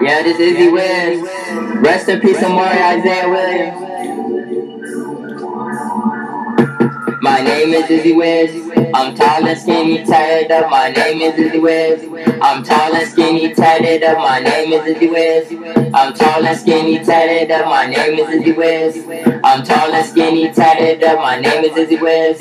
Yeah, this is Izzy Wiz. Rest in peace, Omarri Isaiah Williams. My name is Izzy Wiz. I'm tall and skinny, tatted up. My name is Izzy Wiz. I'm tall and skinny, tatted up. My name is Izzy Wiz. I'm tall and skinny, tatted up. My name is Izzy Wiz. I'm tall and skinny, tatted up. My name is Izzy Wiz.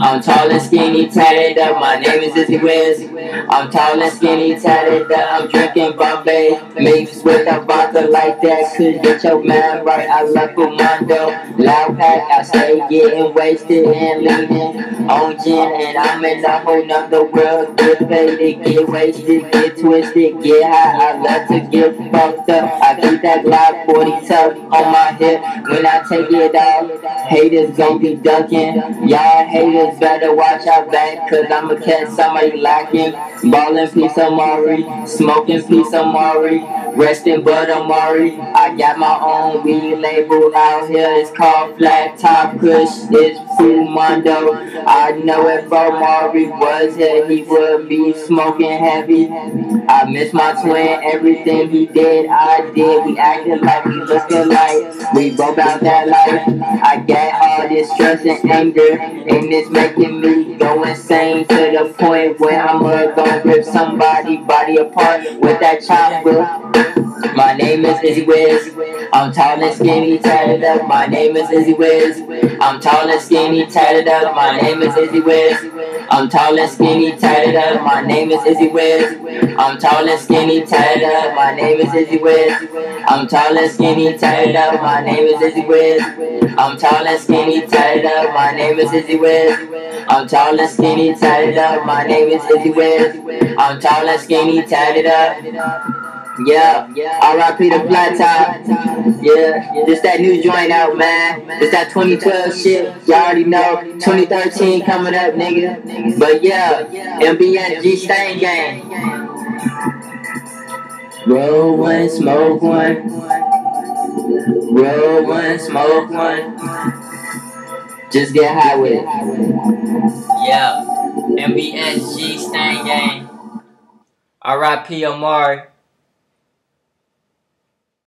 I'm tall and skinny, tatted up. My name is Izzy Wiz. I'm tall and skinny, tatted up. I'm drinking Bombay mixed with a vodka like that. Could get your man right. I love Commando. Loud pack, I stay getting wasted and on gin and I'm in a whole nother world. Get faded, get wasted, get twisted, get high. I love to get fucked up. I keep that Glock 40 tough on my hip. When I take it off, haters gon' be ducking. Y'all haters better watch out back, cause I'ma catch somebody lacking. Ballin' piece of Mari, smoking piece of Mari, resting but Omarri. I got my own weed label out here. It's called Flat Top Kush. It's Fumando. I know if Omarri was here, he would be smoking heavy. I miss my twin, everything he did, I did. We acting like we looking like we both out that life. I get all this stress and anger, and it's making me go insane to the point where I'ma go rip somebody body apart with that chopper. My name is Izzy Wiz. I'm tall and skinny, tatted up. My name is Izzy Wiz. I'm tall and skinny, tatted up. My name is Izzy Wiz. I'm tall and skinny, tatted up. My name is Izzy Wiz. I'm tall and skinny, tatted up. My name is Izzy Wiz. I'm tall and skinny, tatted up. My name is Izzy Wiz. I'm tall and skinny, tatted up. My name is Izzy Wiz. I'm tall and skinny, tatted up. My name is Izzy Wiz. I'm tall and skinny, tatted up. Yeah, yeah. R.I.P. the flat top. Yeah, this that new joint out, man. This that 2012 shit. Y'all already know. 2013 coming up, nigga. But yeah, MBSG Stain Gang. Roll one, smoke one. Roll one, smoke one. Just get high with it. Yeah, MBSG Stain Gang. R.I.P. Omar.